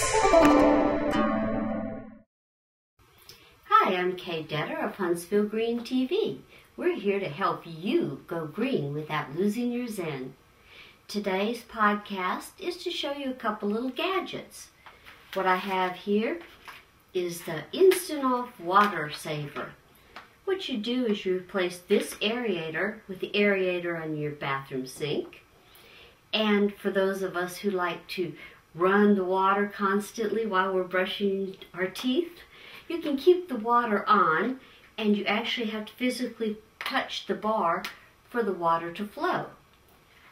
Hi, I'm Kay Detter of Huntsville Green TV. We're here to help you go green without losing your zen. Today's podcast is to show you a couple little gadgets. What I have here is the Instant Off Water Saver. What you do is you replace this aerator with the aerator on your bathroom sink. And for those of us who like to run the water constantly while we're brushing our teeth, you can keep the water on and you actually have to physically touch the bar for the water to flow.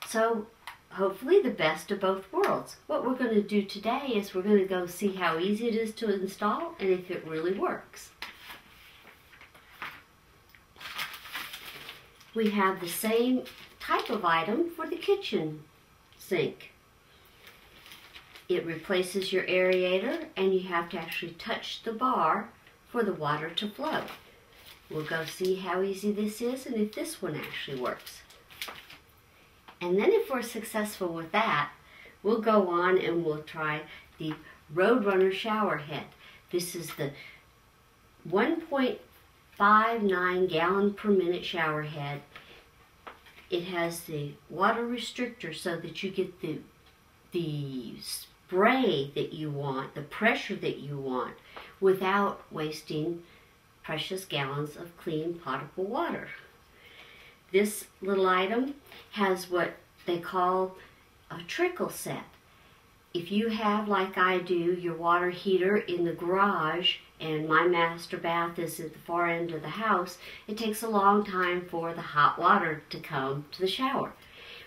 So hopefully the best of both worlds. What we're going to do today is we're going to go see how easy it is to install and if it really works. We have the same type of item for the kitchen sink. It replaces your aerator and you have to actually touch the bar for the water to flow. We'll go see how easy this is and if this one actually works. And then if we're successful with that, we'll go on and we'll try the Roadrunner shower head. This is the 1.59 gallon per minute shower head. It has the water restrictor so that you get the, the spray that you want, the pressure that you want, without wasting precious gallons of clean potable water. This little item has what they call a trickle set. If you have, like I do, your water heater in the garage and my master bath is at the far end of the house, it takes a long time for the hot water to come to the shower.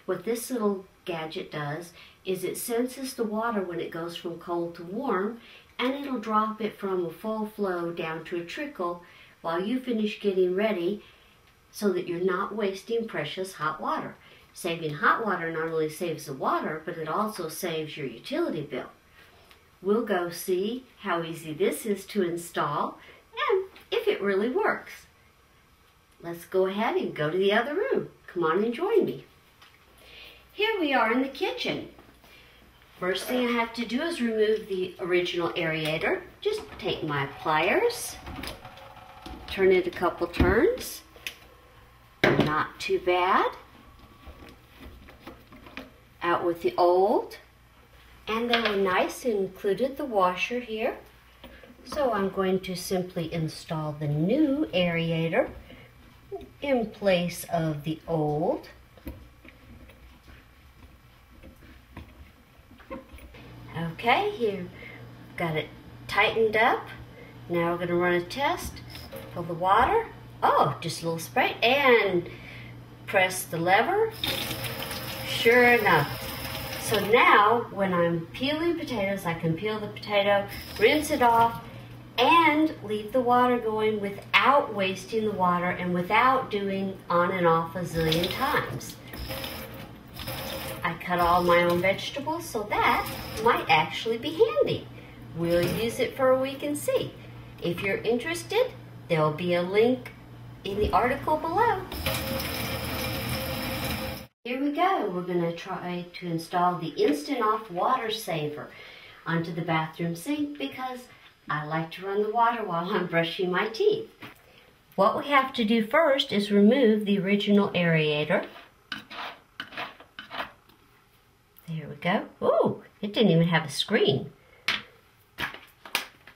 What this little gadget does is it senses the water when it goes from cold to warm and it'll drop it from a full flow down to a trickle while you finish getting ready so that you're not wasting precious hot water. Saving hot water not only saves the water, but it also saves your utility bill. We'll go see how easy this is to install and if it really works. Let's go ahead and go to the other room. Come on and join me. Here we are in the kitchen. First thing I have to do is remove the original aerator. Just take my pliers, turn it a couple turns. Not too bad out with the old. And they were nice included the washer here. So I'm going to simply install the new aerator in place of the old. Okay, here, got it tightened up. Now we're to run a test. Fill the water. Oh, just a little spray. And press the lever. Sure enough. So now, when I'm peeling potatoes, I can peel the potato, rinse it off, and leave the water going without wasting the water and without doing on and off a zillion times. I cut all my own vegetables, so that might actually be handy. We'll use it for a week and see. If you're interested, there'll be a link in the article below. Here we go. We're going to try to install the Instant Off Water Saver onto the bathroom sink because I like to run the water while I'm brushing my teeth. What we have to do first is remove the original aerator. There we go. Ooh, it didn't even have a screen.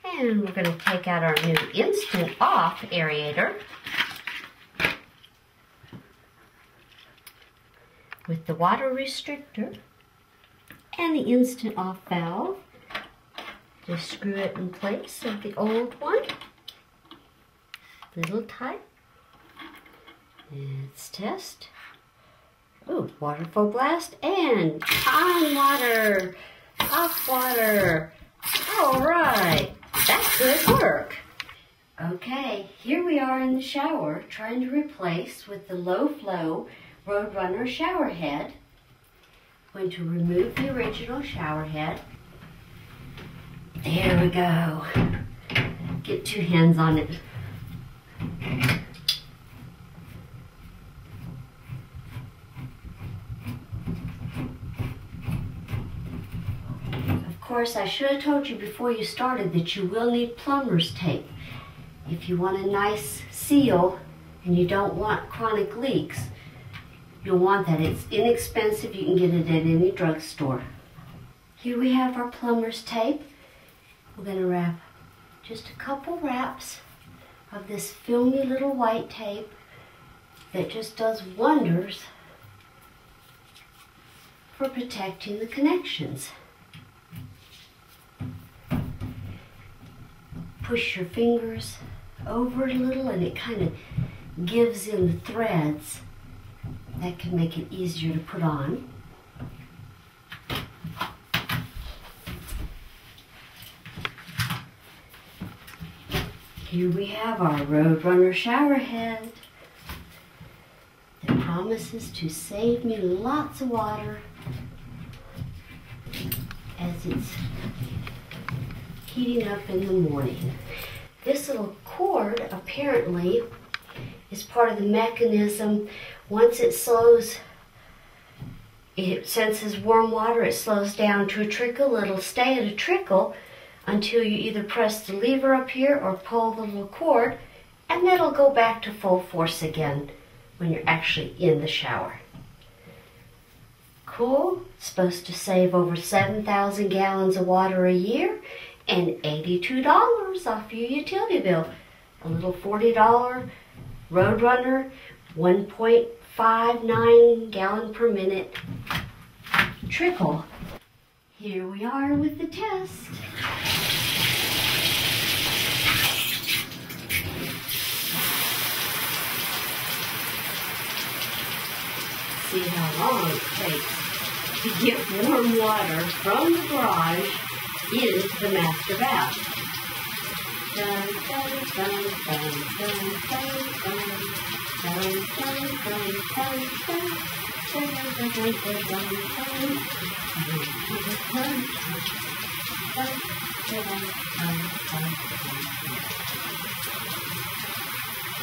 And we're going to take out our new Instant Off aerator. with the water restrictor and the instant off valve. Just screw it in place of the old one. Little tight. Let's test. Oh, waterfall blast and on water, off water. All right, that's good work. Okay, here we are in the shower trying to replace with the low flow Roadrunner shower head. I'm going to remove the original shower head. There we go. Get two hands on it. Course, I should have told you before you started that you will need plumber's tape. If you want a nice seal and you don't want chronic leaks, you'll want that. It's inexpensive. You can get it at any drugstore. Here we have our plumber's tape. We're going to wrap just a couple wraps of this filmy little white tape that just does wonders for protecting the connections. Push your fingers over a little and it kind of gives in the threads. That can make it easier to put on. Here we have our Roadrunner shower head that promises to save me lots of water as it's heating up in the morning. This little cord apparently is part of the mechanism. Once it slows, it senses warm water, it slows down to a trickle. It'll stay at a trickle until you either press the lever up here or pull the little cord and it'll go back to full force again when you're actually in the shower. Cool, supposed to save over 7,000 gallons of water a year and $82 off your utility bill. A little $40 Roadrunner 1.59 gallon per minute trickle. Here we are with the test. See how long it takes to get warm water from the garage into the master bath.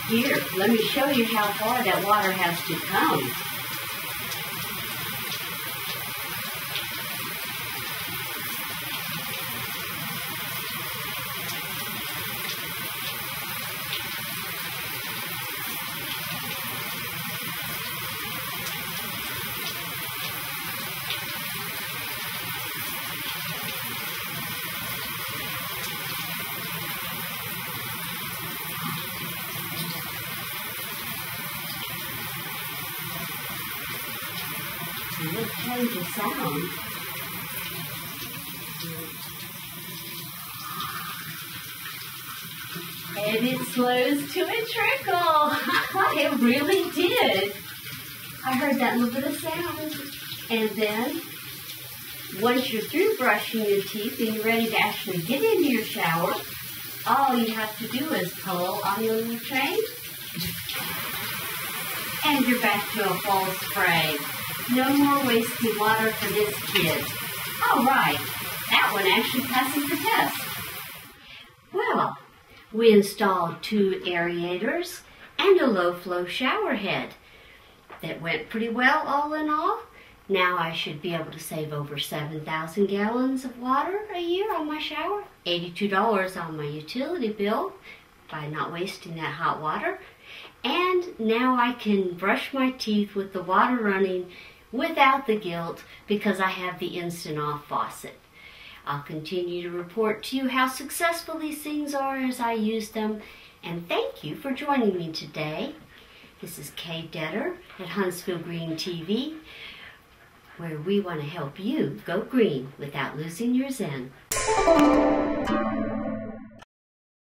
Here, let me show you how far that water has to come. Let's change the sound. And it slows to a trickle. it really did. I heard that little bit of sound. And then, once you're through brushing your teeth and you're ready to actually get into your shower, all you have to do is pull on your little train, and you're back to a full spray. No more wasting water for this kid. All right, that one actually passes the test. Well, we installed two aerators and a low flow shower head. That went pretty well all in all. Now I should be able to save over 7,000 gallons of water a year on my shower. $82 on my utility bill by not wasting that hot water. And now I can brush my teeth with the water running without the guilt because I have the instant off faucet. I'll continue to report to you how successful these things are as I use them. And thank you for joining me today. This is Kay Detter at Huntsville Green TV, where we want to help you go green without losing your zen.